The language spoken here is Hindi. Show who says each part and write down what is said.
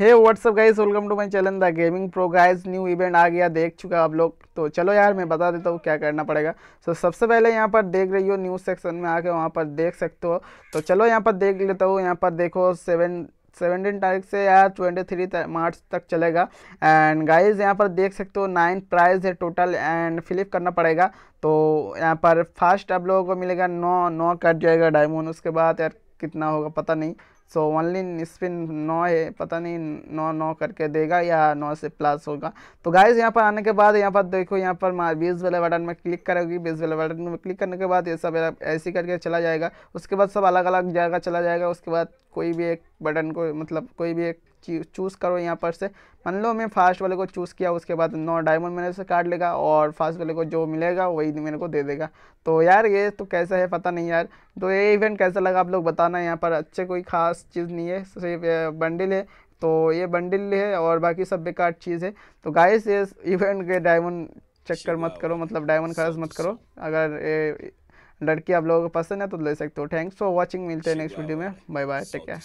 Speaker 1: Hey what's up guys welcome to my channel the gaming pro guys new event आ गया, देख चुका आप लोग। तो चलो यार, मैं बता देता हूँ क्या करना पड़ेगा। तो सबसे पहले यहाँ पर देख रही हो न्यूज़ सेक्शन में आके वहाँ पर देख सकते हो। तो चलो यहाँ पर देख लेता हूँ। यहाँ पर देखो सेवन सेवनटीन तारीख से यार ट्वेंटी थ्री मार्च तक चलेगा। एंड गाइस यहाँ पर देख सकते हो नाइन प्राइज है टोटल एंड फिलिप करना पड़ेगा। तो यहाँ पर फ़र्स्ट आप लोगों को मिलेगा, नौ नौ कट जाएगा डायमंड उसके बाद यार कितना होगा पता नहीं। सो ओनली स्पिन नौ है, पता नहीं नौ नौ करके देगा या नौ से प्लस होगा। तो गाइज़ यहाँ पर आने के बाद, यहाँ पर देखो, यहाँ पर बीस वाले बटन में क्लिक करोगी। बीस वाले बटन में क्लिक करने के बाद ये सब ऐसे करके चला जाएगा। उसके बाद सब अलग अलग जगह चला जाएगा। उसके बाद कोई भी एक बटन को मतलब कोई भी एक चूज़ करो यहाँ पर से। मान लो मैं फास्ट वाले को चूज़ किया, उसके बाद नौ डायमंड मेरे से काट लेगा और फास्ट वाले को जो मिलेगा, वही मेरे को दे देगा। तो यार ये तो कैसा है, पता नहीं यार। तो ये इवेंट कैसा लगा आप लोग बताना यहाँ पर। अच्छे कोई ख़ास चीज़ नहीं है, सिर्फ़ बंडल है तो ये बंडल है और बाकी सब बेकार चीज़ है। तो गाइस ये इवेंट के डायमंड चक्कर मत करो मतलब डायमंड खर्च मत करो। अगर लड़की आप लोगों को पसंद है तो ले सकते हो। थैंक्स फॉर वॉचिंग मिलते हैं नेक्स्ट वीडियो में। Bye bye take care